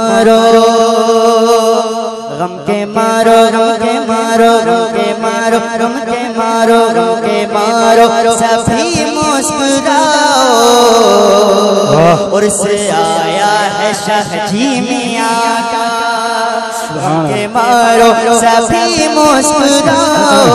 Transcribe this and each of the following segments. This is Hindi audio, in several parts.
मारो। गम के मारो गम के मारो गम के मारो गम के मारो गम के मारो। सभी मुस्कुराओ। और से आया है शाहजी मियाँ का। गम के मारो सभी मुस्कुराओ।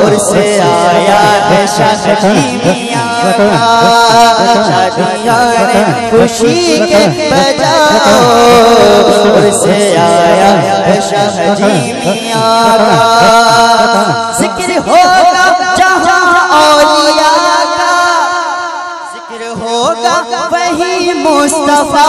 और से आया है ने खुशी के बजाओ। और से आया है का ज़िक्र ज़िक्र होगा वही मुस्तफ़ा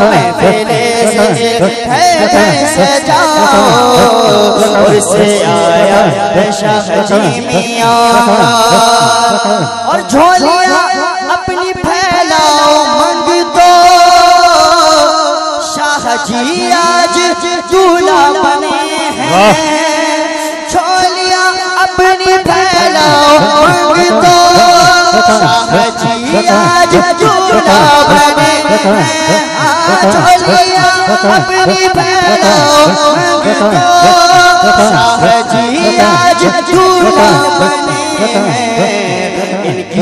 महफिले और से आया है शाहजी मियाँ और झोलियाँ अपनी फैलाओ मंग दो शाहजी आज दूल्हा बने हैं छोलिया अपनी फैलाओ मंग दो शाहजी आज दूल्हा बने हैं हाँ, अपनी फैलाओ शाहजी आज दूल्हा बने हैं।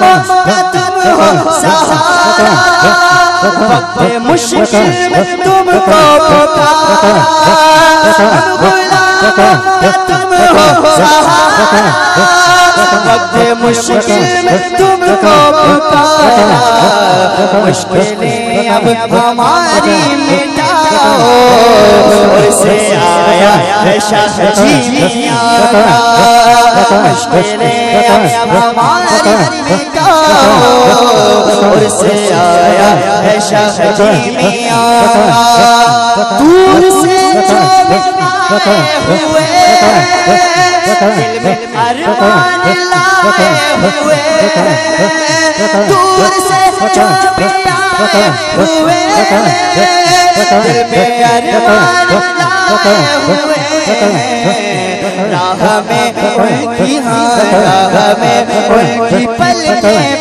गुलामों हो सहारा मुश्किल में तुमको पुकारा हम गुलामों का तुम हो सहारा मुश्किल में तुमको मुश्किलें अब हमारी मिटाओ से आया है शाहजी मियाँ का हमारी मिटाओ और से आया है शाहजी मियाँ। दूर से जो हुए अरमान लाए हुए दूर से जो हुए दिल में अरमान राह में उनकी हाँ में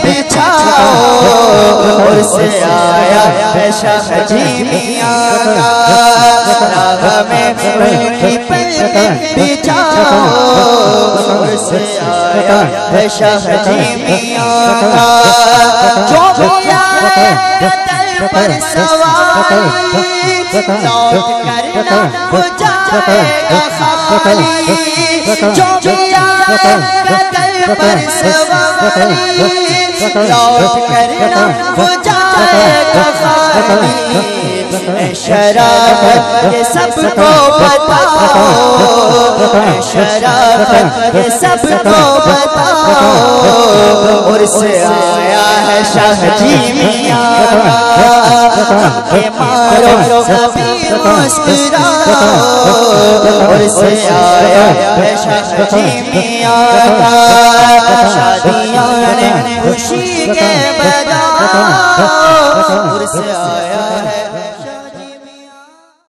बिछाओ और से आया है शाहजी मियाँ राह में उनकी बिछाओ और से आया है मियाँ जो आए दर पर सवारी। लौट कर ना जाएगा खाली जो भी आए पर सवारी लौट कर ना जाएगा खाली शराफत सबको बताओ ये सबको बताओ और से के मारो सभी मुस्कुराओ और से आया है शादी मियाँ का शादियाँ ने खुशी के बजाओ और से आया है।